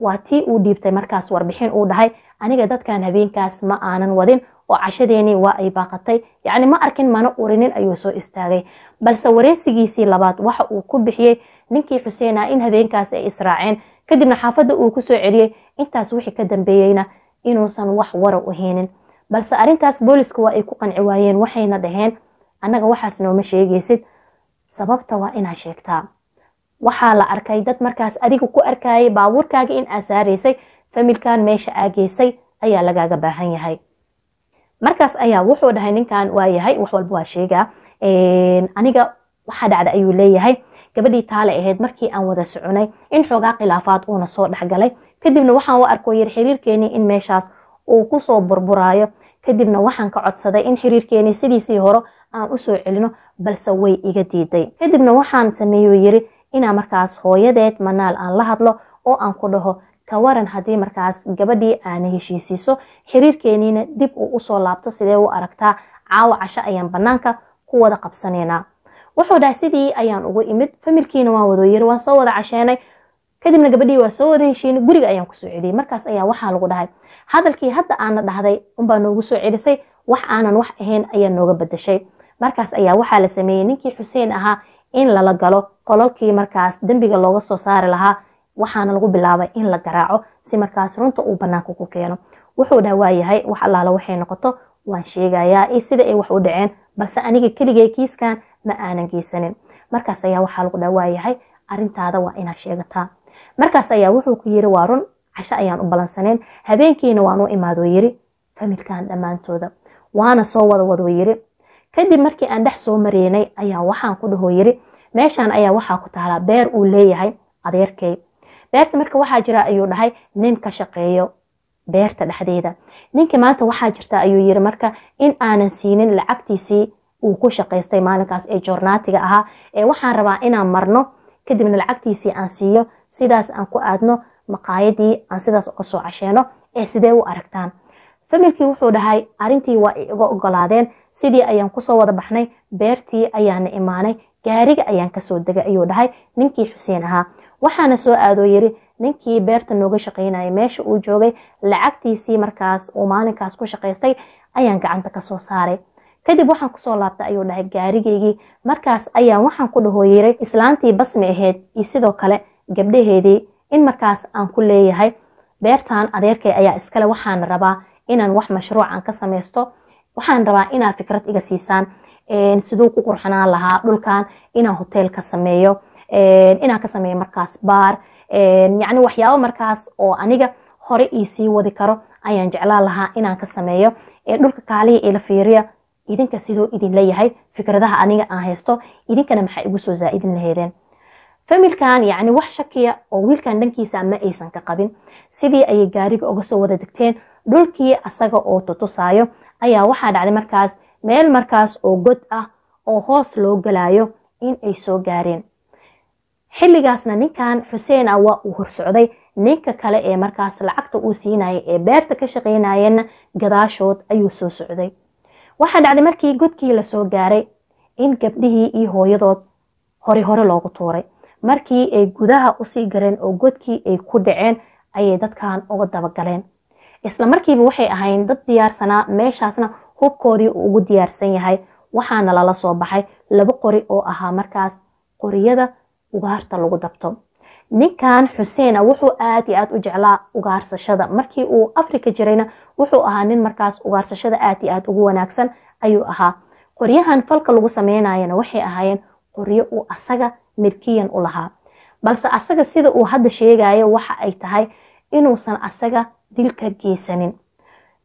[SPEAKER 1] waa tii uu dhiibtay markaas warbixin uu dhahay aniga dadkan habeenkaas ma aanan wadin oo cashadeenii waa ay baaqatay. Yacni ma arkin mana urinin ayuu soo istaagay. Balse wareysigiisii labaad waxa uu ku bixiyey ninkii xuseen ah in habeenkaas ay israaceen. Kadibna xaafadda uu ku soo celiyey intaas wixii ka dambeeyeyna inuusan wax wara u balse arintaas booliska waa ay ku qanci waayeen waxayna dhaheen annaga waxaas nooma sheegaysid sababta waa inaa sheegtaa waxaa la arkay dad markaas adiga ku arkayay baabuurkaaga in aa saaraysay familkan meesha aa geysay ayaa lagaaga baahan yahay. Markaas ayaa wuxuu dhahay ninkan waa wax walba waa sheegaa aniga waxaa dhacda ayuu leeyahay. Gabadhii taale ahayd markii aan wada soconay in xoogaa khilaafaad uuna soo dhexgalay kadibna waxaan u arko yir xiriirkeenii in meeshaas uu ku soo burburaayo. Kadibna waxaan ka codsaday in xiriirkeenii sidiisii hore aan u soo celino balse way iga diiday kadibna waxaan sameeyo yiri inaa markaas hooyadeed manaal aan la hadlo oo aan ku dhaho kawaran haddii markaas gabadhii aana heshiisiiso xiriirkeeniina dib uu u soo laabto sidee u aragtaa? Caawa casho ayaan banaanka ku wada qabsanaynaa. Wuxuu dhahay sidii ayaan ugu imid familkiina waan wado waan soo wada casheenay kadibna gabadhii waa soo wada heshiinay guriga ayaan ku soo celiyey. Markaas ayaa waxaa lagu dhahay. Hadalkii hadda aana dhahday unbaa noogu soo celisay wax aanan wax ahayn ayaa nooga badashay markaas ayaa waxaa la sameeyey. Ninkii xuseen ahaa in lala galo qololkii markaas dembiga looga soo saari lahaa waxaana lagu bilaabay in la garaaco si markaas runta uu banaanka ku keeno. Wuxuu dhaha waayahay wax allaala waxay noqoto waan sheegayaa iyo sida ay wax u dhaceen balse aniga keligay kiiskan ma aanan geysanin markaas ayaa waxaa lagu dhaha arintaada waa inaad sheegataa. Markaas ayaa wuxuu ku yiri waa run casho ayaan u balansaneen habeenkiina waan u imaadoo yiri familkan dhammaantooda. Waana soo wada wadoo yiri kadib markii aan dhex soo mareynay ayaa waxaan ku dhahoo yiri meeshan ayaa waxaa ku taalaa beer uu leeyahay adeerkay. Beerta marka waxaa jira ayuu dhahay nin ka shaqeeyo beerta dhexdeeda. Ninka maanta waxaa jirta ayuu yiri marka in aanan siinin lacagtiisii uu ku shaqaystay maalinkaas ee joornaatiga ahaa ee waxaan rabaa inaan marno kadibna lacagtiisii aan siiyo sidaas aan ku aadno maqaayadii aan sidaas uga soo casheeno ee sidee u aragtaan? Familkii wuxuu dhahay arintii waa iga ogolaadeen sidii ayaan ku soo wada baxnay beertii ayaana imaanay gaariga ayaan ka soo degay ayuu dhahay ninkii xuseen ahaa. Waxaana soo aadoo yiri ninkii beerta nooga shaqaynayay meesha uu joogay lacagtiisii markaas uu maalinkaas ku shaqaystay ayaan gacanta ka soo saaray. Kadib waxaan ku soo laabtay ayuu dhahay gaarigeygii markaas ayaan waxaan ku dhahoo yiray islaantii basmi ahayd iyo sidoo kale gabdhaheedii in markaas aan ku leeyahay. Beertan adeerkay ayaa iskale waxaan rabaa inaan wax mashruucan ka samaysto waxaan rabaa inaad fikrad iga siisaan siduu ku qurxanaan lahaa dhulkan inaan hoteel ka sameeyo inaan ka sameeyo markaas baar yacni waxyaabo markaas oo aniga hore ii sii wadi karo ayaan jeclaan lahaa inaan ka sameeyo. Dhulka kaaliya ila fiiriya idinka siduu idin leeyahay fikradaha aniga aan haysto idinkana maxaa igu soo zaa-idin laheydeen familkan yacni wax shakiya oo wiilkan dhankiisa ma aysan ka qabin. Sidii ayay gaariga uga soo wada degteen dhulkii asaga oo tutusaayo ayaa waxaa dhacday markaas meel markaas oo god ah oo hoos loo galayo in ay soo gaareen. Xilligaasna ninkan xuseen ah waa uu horsocday ninka kale ee markaas lacagta uu siinaya ee beerta ka shaqaynayana gadaashood ayuu soo socday. Waxaa dhacday markii godkii la soo gaaray in gabdhihii iyo hooyadood hore hore loogu tuuray. Markii ay gudaha u sii gareen oo godkii ay ku dhaceen ayay dadkan uga dabagaleen isla markiiba waxay ahayn dad diyaarsanaa meeshaasna hubkoodii uu ugu diyaarsan yahay. Waxaana lala soo baxay laba qori oo ahaa markaas qoriyada ugaarta lagu dabto. Ninkan xuseena wuxuu aad iyo aad u jeclaa ugaarsashada markii uu afrika jirayna wuxuu ahaa nin markaas ugaarsashada aad iyo aad ugu wanaagsan ayuu ahaa. Qoryahan falka lagu sameynayana waxay ahaayeen qoryo uu asaga milkiyan u lahaa. Balse asaga sida uu hadda sheegayo waxa ay tahay inuusan asaga dilka geysanin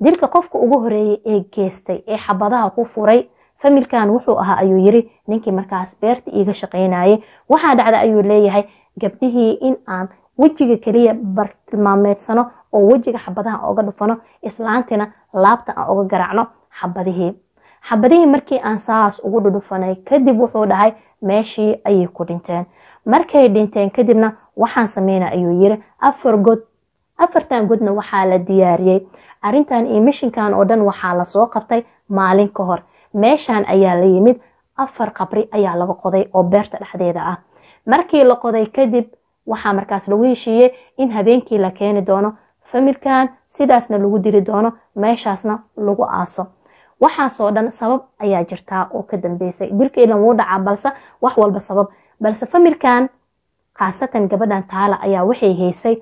[SPEAKER 1] dilka qofka ugu horeeyay ee geystay ee xabadaha ku furay familkan wuxuu ahaa ayuu yiri ninkii markaas beerta iiga shaqaynayay. Waxaa dhacda ayuu leeyahay gabdhihii in aan wejiga keliya bartilmaameedsano oo wejiga xabadaha oga dhufano islaantina laabta aan oga garaacno xabadihii. Xabadihii markii aan saas ugu dhudhufanay kadib wuxuu dhahay meeshii ayay ku dhinteen. Markay dhinteen kadibna waxaan sameyna ayuu yiri. Afar god afartan godna waxaa la diyaariyey arrintan iyo mishinkan oo dhan waxaa la soo qabtay maalin ka hor. Meeshan ayaa la yimid afar qabri ayaa laga qoday oo beerta dhexdeeda ah. Markii la qoday kadib waxaa markaas lagu heshiiyey in habeenkii la keeni doono familkan sidaasna lagu diri doono meeshaasna lagu aaso. Waxaasoo dhan sabab ayaa jirtaa oo ka dambeysay. Dilka wuu dhacaa balse wax walba sabab. Balse familkan khaasatan gabadhan taala ayaa waxay haysay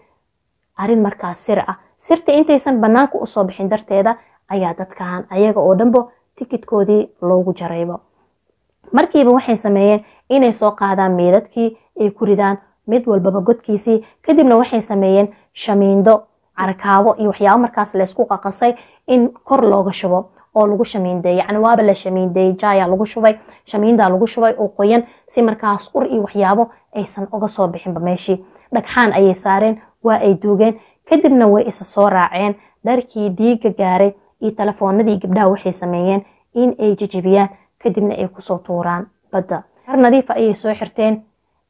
[SPEAKER 1] arrin markaas sir ah. Sirta intaysan banaanka u soo bixin darteeda ayaa dadkan ayaga oo dhanbo tikidkoodii loogu jaraybo. Markiiba waxay sameeyeen inay soo qaadaan meedadkii ay ku ridaan mid walbaba godkiisii kadibna waxay sameeyeen shamiindo carakaabo iyo waxyaabo markaas laysku qaqasay in kor looga shubo oo lagu shamiindeey yacni waaba la shamiindeeyey jaaya lagu shubay shamiindaa lagu shubay oo qoyan si markaas ur iyo waxyaabo aysan uga soo bixinba meeshii. Dhagxaan ayay saareen waa ay duugeen. Kadibna way isa soo raaceen. Dharkii dhiiga gaaray iyo telefoonadii gabdhaha waxay sameeyeen in ay jijibiyaan. Kadibna ay ku soo tuuraan badda. Har nadiifa ayay soo xirteen.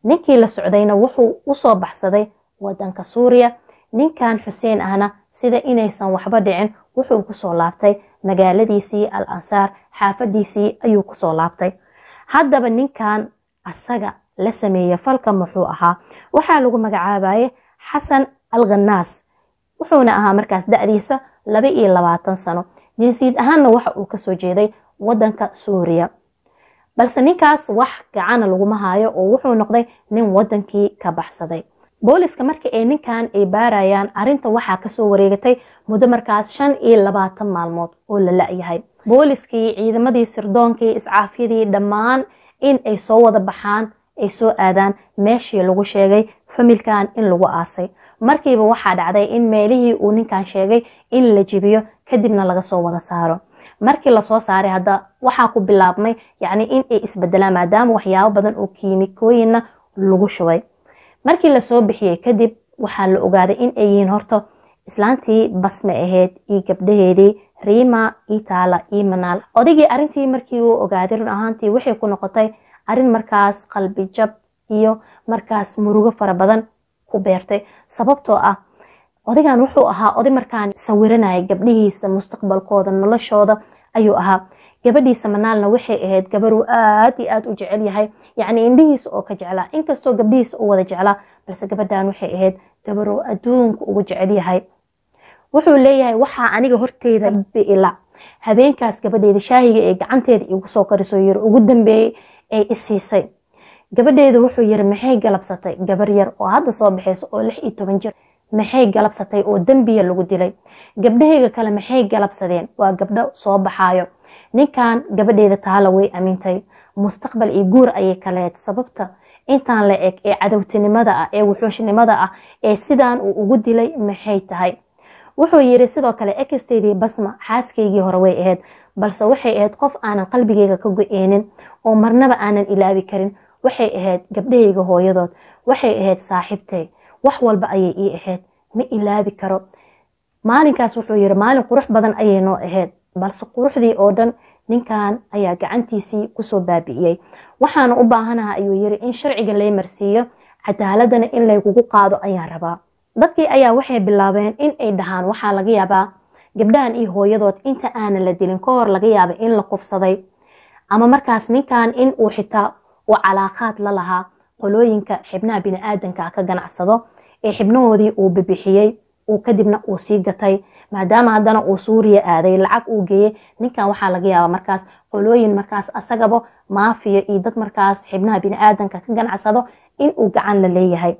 [SPEAKER 1] Ninkii la socdayna wuxuu u soo baxsaday wadanka suuriya. Ninkan xuseen ahna sida inaysan waxba dhicin wuxuu ku soo laabtay. Magaaladiisii al ansaar xaafadiisii ayuu ku soo laabtay. Haddaba ninkan asaga la sameeye falka muxuu ahaa. Waxaa lagu magacaabaye xasan al khanaas wuxuuna ahaa markaas da-diisa laba iyo labaatan sano. Jinsiyad ahaanna waxa uu ka soo jeeday wadanka suuriya. Balse ninkaas wax gacana laguma haayo oo wuxuu noqday nin wadankii ka baxsaday. Booliska marka ay ninkan ay baarayaan arinta waxaa ka soo wareegatay muddo markaas shan iyo labaatan maalmood oo la la-yahay booliskii ciidamadii sirdoonkii iscaafyadii dhammaan in ay soo wada baxaan ay soo aadaan meeshii lagu sheegay familkan in lagu aasay. Markiiba waxaa dhacday in meelihii uu ninkan sheegay in la jibiyo kadibna laga soo wada saaro. Markii la soo saaray hadda waxaa ku bilaabmay yacni in ay isbedelaan maadaama waxyaabo badan oo kiimikooyinna lagu shubay. Markii la soo bixiyey kadib waxaa la ogaaday in ay yihiin horta islaantii basme ahayd iyo gabdhaheedii riima iyo taala iyo manaal. Odaygii arrintii markii uu ogaaday run ahaantii waxay ku noqotay arrin markaas qalbi jab iyo markaas murugo fara badan ku beertay. Sababtoo ah odaygan wuxuu ahaa oday markaan sawiranaya gabdhihiisa mustaqbalkooda noloshooda ayuu ahaa. Gabadhiisa manaalna waxay ahayd gabaruu aad iyo aad u jecel yahay yacni indhihiisa oo ka jeclaa. Inkastoo gabdhihiisa u wada jeclaa balse gabadhan waxay ahayd gabaruu adduunka ugu jecel yahay. Wuxuu leeyahay waxaa aniga horteyda biila habeenkaas gabadheeda shaahiga ee gacanteeda igu soo karisoo yiri ugu dambeeyey ay isiisay gabadheeda wuxuu yiri maxay galabsatay? Gabar yar oo hadda soo baxaysa oo lix iyo toban jir. Maxay galabsatay oo dembiya lagu dilay? Gabdhaheyga kale maxay galabsadeen? Waa gabdho soo baxaayo. Ninkan gabadheeda taala way amintay. Mustaqbal iyo guur ayay kaleed sababta intaan la eg ee cadowtinimada ah ee wuxuushnimada ah ee sidaan uu ugu dilay maxay tahay? Wuxuu yiri sidoo kale eksteydii basma xaaskaygii hore way ahayd balse waxay ahayd qof aanan qalbigeyga ka go-eenin oo marnaba aanan ilaabi karin waxay ahayd gabdhahayga hooyadood. Waxay ahayd saaxiibtay. Wax walba ayay ii ahayd ma ilaabi karo. Maalinkaas wuxuu yiri maalin qurux badan ayay noo ahayd balse quruxdii oo dhan ninkan ayaa gacantiisii ku soo baabi'iyey waxaana u baahanaha ayuu yiri in sharciga lay marsiiyo cadaaladana in laygugu qaado ayaan rabaa. Dadkii ayaa waxay bilaabeen in ay dhahaan. Waxaa laga yaabaa gabdhahan iyo hooyadood inta aanan la dilin ka hor laga yaaba in la kufsaday. Ama markaas ninkan in uu xitaa uu calaaqaad la lahaa qolooyinka xibnaha bini-aadanka ka ganacsado ee xibnahoodii uu bibixiyey kadibna uu sii gatay. Maadaama haddana uu suuriya aaday lacag uu geeyey ninkan waxaa laga yaaba markaas qolooyin markaas asagaba maafiya iyo dad markaas xibnaha bini-aadanka ka ganacsado in uu gacan la leeyahay.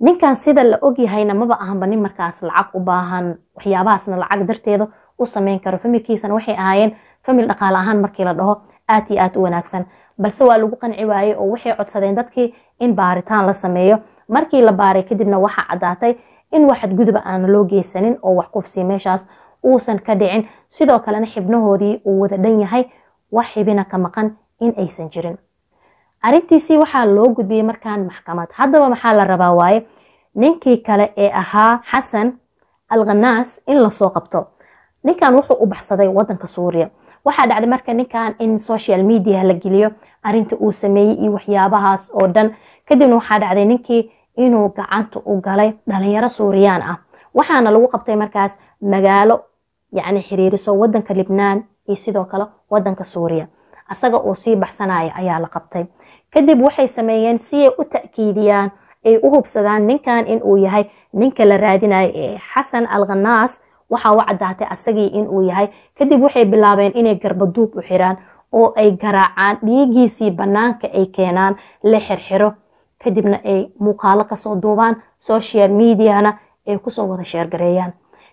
[SPEAKER 1] Ninkan sida la ogyahayna maba ahanba nin markaas lacag u baahan waxyaabahaasna lacag darteeda u sameyn karo. Familkiisana waxay ahaayeen famil dhaqaale ahaan markii la dhaho aad iyo aad u wanaagsan balse waa lagu qanci waayey oo waxay codsadeen dadkii in baaritaan la sameeyo. Markii la baaray kadibna waxaa caddaatay in wax xadguduba aana loo geysanin oo wax meeshaas uusan ka dhicin. Sidoo kalena xibnahoodii uu wada dhan yahay wax xibina ka maqan in aysan jirin. Arrintiisii waxaa loo gudbiyey markaan maxkamad. Haddaba maxaa la rabaa waaye? Ninkii kale ee ahaa xasan alkhanaas in la soo qabto. Ninkan wuxuu u baxsaday wadanka suuriya. Waxaa dhacday marka ninkan in social media la geliyo arinta uu sameeyey iyo waxyaabahaas oo dhan. Kadibna waxaa dhacday ninkii inuu gacanta u galay dhalinyaro suuriyaan ah. Waxaana lagu qabtay markaas magaalo yacni xiriiriso wadanka libnaan iyo sidoo kale wadanka suuriya. Asaga oo sii baxsanaya ayaa la qabtay. Kadib waxay sameeyeen si ay u ta'kiidiyaan ay u hubsadaan ninkan inuu yahay ninka la raadinayo ee xasan alkhanaas waxaa u caddaatay asagii inuu yahay. Kadib waxay bilaabeen inay garbaduub u xiraan oo ay garaacaan dhiigiisii bannaanka ay keenaan la xirxiro. Kadibna ay muuqaalo ka soo duubaan social mediana ay ku soo wada sheergareeyaan.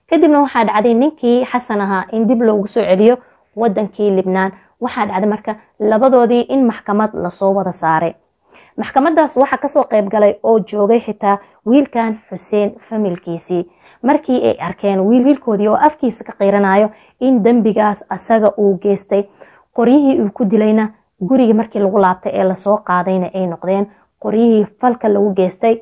[SPEAKER 1] Kadibna waxaa dhacday ninkii xasan ahaa in dib loogu soo celiyo wadankii libnaan. Waxaa dhacday marka labadoodii in maxkamad la soo wada saaray. Maxkamadaas waxaa ka soo qayb galay oo joogay xitaa wiilkan xuseen familkiisii. Markii ay arkeen wiil wiilkoodii oo afkiisa ka qiiranayo in dembigaas asaga uu geystay qoryihii uu ku dilayna gurigii markii lagu laabtay ee la soo qaadayna ay noqdeen qoryihii falka lagu geystay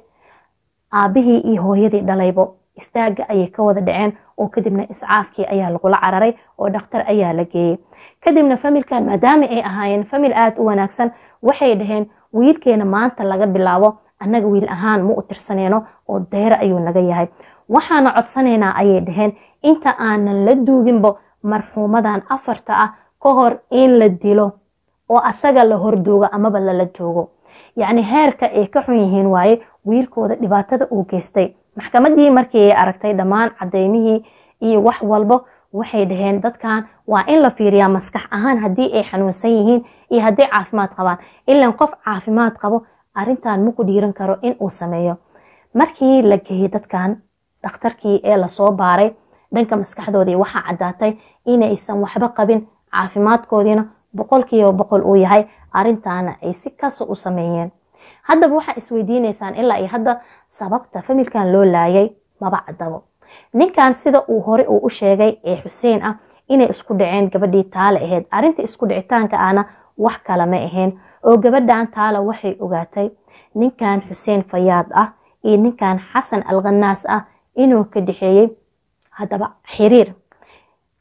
[SPEAKER 1] aabihii iyo hooyadii dhalaybo. Istaaga ayay ka wada dhaceen oo kadibna iscaafkii ayaa lagula cararay oo dhakhtar ayaa la geeyey. Kadibna familkan maadaama ay ahaayeen famil aada u wanaagsan waxay dhaheen wiilkeena maanta laga bilaabo annaga wiil ahaan ma u tirsaneyno oo dayro ayuu naga yahay. Waxaana codsanaynaa ayay dhaheen inta aanan la duuginbo marxuumadan afarta ah ka hor in la dilo oo asaga la horduugo amaba lala joogo. Yacni heerka ay ka xun yihiin waaye wiilkooda dhibaatada uu geystay. Maxkamadii markii ay aragtay dhammaan cadeymihii iyo wax walbo waxay dhaheen dadkan waa in la fiiriyaa maskax ahaan haddii ay xanuunsan yihiin iyo hadday caafimaad qabaan. Ilan qof caafimaad qabo arintan maku dhiiran karo in uu sameeyo. Markii la geeyey dadkan dhakhtarkii ee la soo baaray dhanka maskaxdoodii waxaa caddaatay inaysan waxba qabin caafimaadkoodiina boqolkiiba boqol uu yahay arintaana ay si kaso u sameeyeen. Haddaba waxaa isweydiineysaan ilaa iyo hadda sababta familkan loo laayay maba cadabo ninkan sida uu hore uu u sheegay ee xuseen ah inay isku dhaceen gabadhii taale ahayd arinta isku dhicitaanka ahna wax kale ma ahayn oo gabadhan taale waxay ogaatay ninkan xuseen fayaad ah iyo ninkan xasan alkhanaas ah inuu ka dhexeeyey haddaba xiriir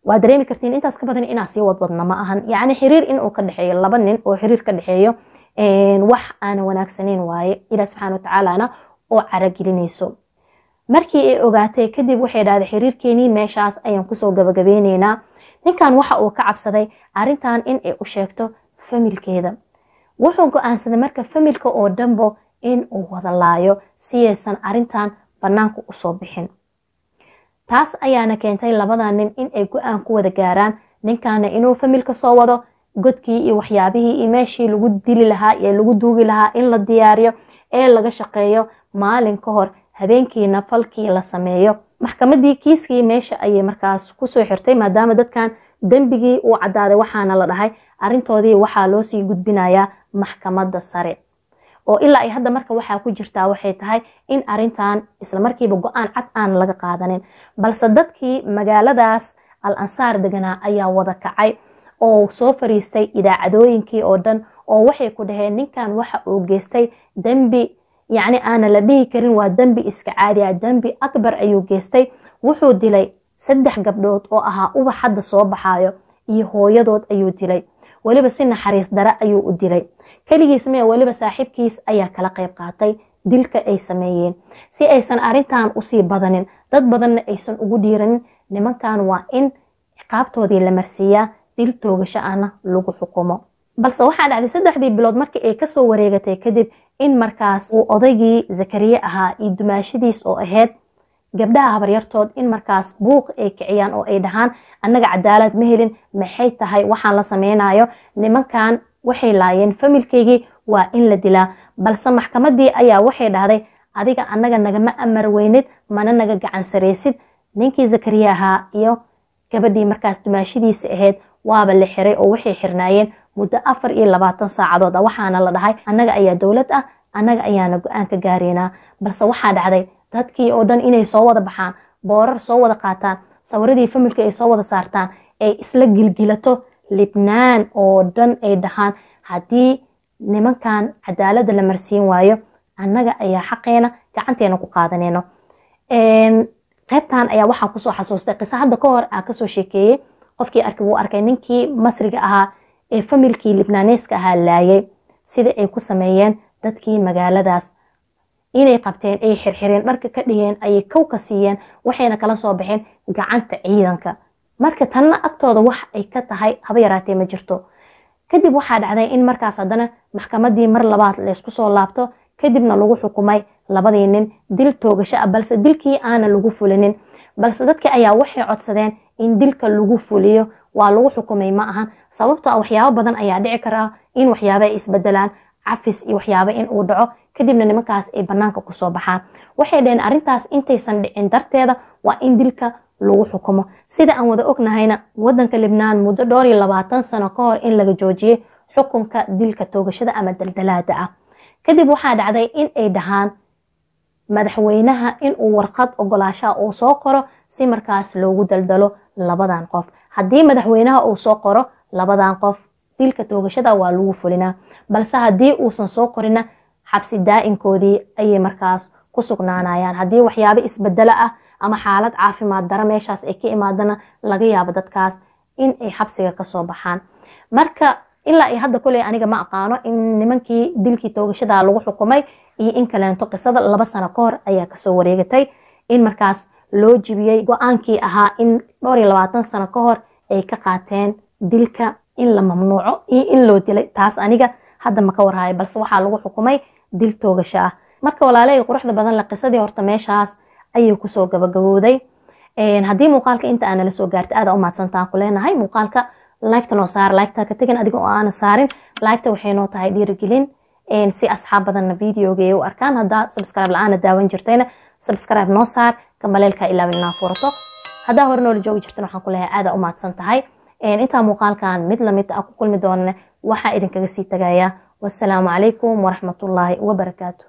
[SPEAKER 1] waa dareemi kartiin intaas ka badan inaa sii wadwadna ma ahan. Yacni xiriir inuu ka dhexeeyo laba nin oo xiriir ka dhexeeyo wax aana wanaagsaneyn waaye ilaah subxaana watacaalana oo caragelinayso. Markii ay ogaatay kadib waxay dhahday xiriirkeenii meeshaas ayaan ku soo gabagabeyneynaa. Ninkan waxa uu ka cabsaday arintan in ay u sheegto familkeeda. Wuxuu go'aansaday marka familka oo dhanbo in uu wada laayo si aysan arintan banaanka u soo bixin taas ayaana keentay labada nin in ay go'aan ku wada gaaraan. Ninkana inuu familka soo wado godkii iyo waxyaabihii iyo meeshii lagu dili lahaa iyo lagu duugi lahaa in la diyaariyo ee laga shaqeeyo maalin ka hor habeenkiina falkii la sameeyo. Maxkamadii kiiskii meesha ayay markaas ku soo xirtay maadaama dadkan dembigii uu cadaaday waxaana la dhahay arintoodii waxaa loosii gudbinayaa maxkamada sare oo ilaa ay hadda marka waxaa ku jirtaa waxay tahay in arintan islamarkiiba go'aan cad aan laga qaadanin. Balse dadkii magaaladaas al ansaar deganaa ayaa wada kacay oo soo fariistay idaacadooyinkii oo dhan oo waxay ku dhaheen ninkan waxa uu geystay dembi. Yacni aana la dhihi karin waa dembi iska caadi ah dembi akbar ayuu geystay. Wuxuu dilay saddex gabdhood oo ahaa ubax hadda soo baxaayo iyo hooyadood ayuu dilay. Weliba si naxariis dare ayuu u dilay keligiis mee weliba saaxiibkiis ayaa kala qayb qaatay dilka ay sameeyeen. Si aysan arintan u sii badanin dad badanna aysan ugu dhiiranin nimankan waa in ciqaabtoodii la marsiiyaa dil toogasho ahna lagu xukumo. Balse waxaa dhacday saddexdii bilood markii ay ka soo wareegatay kadib in markaas uu odaygii zakariye ahaa iyo dumaashadiis oo ahayd gabdhaha habaryartood in markaas buuq ay kiciyaan oo ay dhahaan annaga cadaalad ma helin maxay tahay waxaan la sameynayo nimankan waxay laayeen familkeygii waa in la dilaa balse maxkamadii ayaa waxay dhahday adiga annaga nagama amar weynid mana naga gacan saraysid ninkii zakariye ahaa iyo gabadhii markaas dumaashadiisa ahayd waaba la xiray oo waxay xirnaayeen muddo afar iyo labaatan saacadood. Ah waxaana la dhahay annaga ayaa dowlad ah annaga ayaana go'aan gaaraynaa balse waxaa dhacday dadkii oo dhan inay soo wada baxaan boorar soo wada qaataan sawiradii familka ay soo wada saartaan ay isla gilgilato libnaan oo dhan ay dhahaan. Haddii nimankan cadaalada la marsiin waayo annaga ayaa xaqeena gacanteena ku qaadaneyno qaybtan ayaa waxaa ku soo xasuustay. Qiso hadda ka hor aa ka soo sheekeeyey qofkii arkay wuu arkay ninkii masriga ahaa ee familkii libnaaneeska ahaa laayay. Sida ay ku sameeyeen dadkii magaaladaas. Inay qabteen ay xirxireen dharka ka dhigeen ayay kow ka siiyeen waxayna kala soo baxeen gacanta ciidanka marka tanna agtooda wax ay ka tahay haba yaraatee ma jirto. Kadib waxaa dhacday in markaas haddana maxkamadii mar labaad laysku soo laabto kadibna lagu xukumay labadii nin dil toogasho ah balse dilkii aana lagu fulinin. Balse dadkii ayaa waxay codsadeen in dilka lagu fuliyo waa lagu xukumay ma ahan sababtoo ah waxyaabo badan ayaa dhici karaa in waxyaaba ay isbedelaan cafis iyo waxyaaba in uu dhaco kadibna nimankaas ay banaanka ku soo baxaan. Waxay dhaheen arrintaas intaysan dhicin darteeda waa in dilka lagu xukumo. Sida aan wada ognahayna wadanka libnaan muddo dhowr iyo labaatan sano ka hor in laga joojiyey xukunka dilka toogashada ama daldalaada ah. Kadib waxaa dhacday in ay dhahaan madaxweynaha inuu warqad ogolaashaha uu soo qoro si markaas loogu daldalo labadan qof. Haddii madaxweynaha uu soo qoro labadan qof. Dilka toogashada waa lagu fulinaa balse haddii uusan soo qorina xabsi daa-inkoodii ayay markaas ku sugnaanayaan. Haddii waxyaabo isbedelo ah ama xaalad caafimaad dara meeshaas ay ka imaadana laga yaabo dadkaas in ay xabsiga ka soo baxaan. Marka ilaa iyo hadda koley aniga ma aqaano in nimankii dilkii toogashada lagu xukumay iyo in kaleento qisada laba sano ka hor ayaa ka soo wareegatay in markaas loo jibiyey go'aankii ahaa in dhowr iyo labaatan sano ka hor ay ka qaateen dilka in la mamnuuco iyo in loo dilay. Taas aniga hadda ma ka warhayo balse waxaa lagu xukumay dil toogasho ah. Marka walaalahey quruxda badan le qisadii horta meeshaas ayay ku soo gabagabowday haddii muuqaalka inta aana la gaartay aada umaadsantaan ku muuqaalka noo saar liketa ka tegin adiga aana saarin liketa waxay noo tahay dhiirigelin. Si asxaab badanna videoga ay u arkaan. Haddaa subscribe la'aana daawan jirtayna subscribe noo saar kambaleelka ilaawin inaa furato. Haddaa hore noola joogi jirtan waxaan ku aada umaadsan tahay. Intaa muuqaalkan mid la mid a ku kulmi doonane waxaa idinkaga sii tagaya. Wasalaamu calaykum waraxmatullaahi wabarakaatu